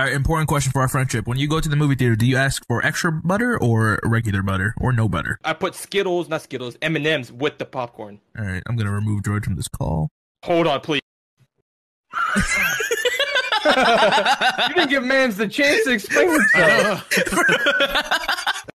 All right, important question for our friendship. When you go to the movie theater, do you ask for extra butter or regular butter or no butter? I put Skittles, not Skittles, M and M's with the popcorn. All right, I'm gonna remove George from this call. Hold on, please. you didn't give Mans the chance to explain himself.